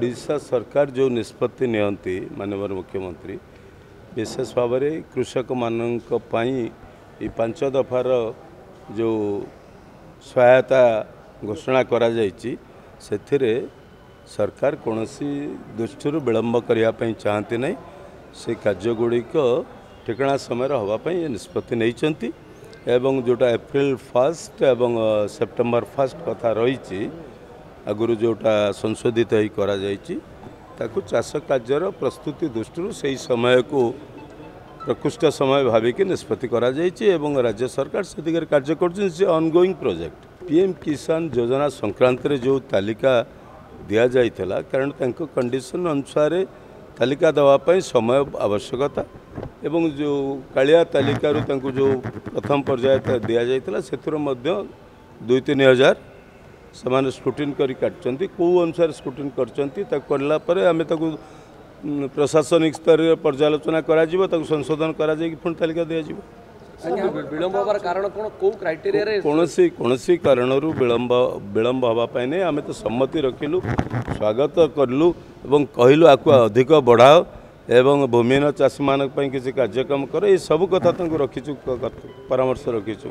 ଓଡ଼ିଶା ସରକାର ଯେଉଁ ନିଷ୍ପତ୍ତି ନିଅନ୍ତି ମାନ୍ୟବର ମୁଖ୍ୟମନ୍ତ୍ରୀ ବିଶେଷ ଭାବରେ କୃଷକମାନଙ୍କ ପାଇଁ ଏଇ ପାଞ୍ଚ ଦଫାର ଯେଉଁ ସହାୟତା ଘୋଷଣା କରାଯାଇଛି ସେଥିରେ ସରକାର କୌଣସି ଦୃଷ୍ଟିରୁ ବିଳମ୍ବ କରିବା ପାଇଁ ଚାହାନ୍ତି ନାହିଁ। ସେ କାର୍ଯ୍ୟଗୁଡ଼ିକ ଠିକଣା ସମୟରେ ହେବା ପାଇଁ ଏ ନିଷ୍ପତ୍ତି ନେଇଛନ୍ତି ଏବଂ ଯେଉଁଟା ଏପ୍ରିଲ ଫାଷ୍ଟ ଏବଂ ସେପ୍ଟେମ୍ବର ଫାଷ୍ଟ କଥା ରହିଛି ଆଗରୁ ଯେଉଁଟା ସଂଶୋଧିତ ହେଇ କରାଯାଇଛି ତାକୁ ଚାଷ କାର୍ଯ୍ୟର ପ୍ରସ୍ତୁତି ଦୃଷ୍ଟିରୁ ସେହି ସମୟକୁ ପ୍ରକୃଷ୍ଟ ସମୟ ଭାବିକି ନିଷ୍ପତ୍ତି କରାଯାଇଛି ଏବଂ ରାଜ୍ୟ ସରକାର ସେ ଦିଗରେ କାର୍ଯ୍ୟ କରୁଛନ୍ତି ସେ ongoing project P M Kisan ଯୋଜନା ସଂକ୍ରାନ୍ତରେ ଯେଉଁ ତାଲିକା ଦିଆଯାଇଥିଲା କାରଣ ତାଙ୍କ କଣ୍ଡିସନ ଅନୁସାରେ ତାଲିକା ଦେବା ପାଇଁ ସମୟ ଆବଶ୍ୟକତା ଏବଂ ଯେଉଁ କାଳିଆ ତାଲିକାରୁ ତାଙ୍କୁ ଯେଉଁ ପ୍ରଥମ ପର୍ଯ୍ୟାୟ ଦିଆଯାଇଥିଲା ସେଥିରୁ ମଧ୍ୟ ଦୁଇ ତିନି ହଜାର ସେମାନେ ସ୍କ୍ରୁଟିନ୍ କରି କାଟିଛନ୍ତି କେଉଁ ଅନୁସାରେ ସ୍କ୍ରୁଟିନ୍ କରିଛନ୍ତି ତାକୁ କରିଲା ପରେ ଆମେ ତାକୁ ପ୍ରଶାସନିକ ସ୍ତରରେ ପର୍ଯ୍ୟାଲୋଚନା କରାଯିବ ତାକୁ ସଂଶୋଧନ କରାଯାଇକି ପୁଣି ତାଲିକା ଦିଆଯିବ। ବିଳମ୍ବ ହେବାର କାରଣ କ'ଣ? କୋଉ କ୍ରାଇଟେରିଆରେ କୌଣସି କୌଣସି କାରଣରୁ ବିଳମ୍ବ ବିଳମ୍ବ ହେବା ପାଇଁ ନାହିଁ ଆମେ ତ ସମ୍ମତି ରଖିଲୁ ସ୍ୱାଗତ କଲୁ ଏବଂ କହିଲୁ ଆକୁ ଅଧିକ ବଢ଼ାଅ ଏବଂ ଭୂମିହୀନ ଚାଷୀମାନଙ୍କ ପାଇଁ କିଛି କାର୍ଯ୍ୟକ୍ରମ କର ଏସବୁ କଥା ତାଙ୍କୁ ରଖିଛୁ ପରାମର୍ଶ ରଖିଛୁ।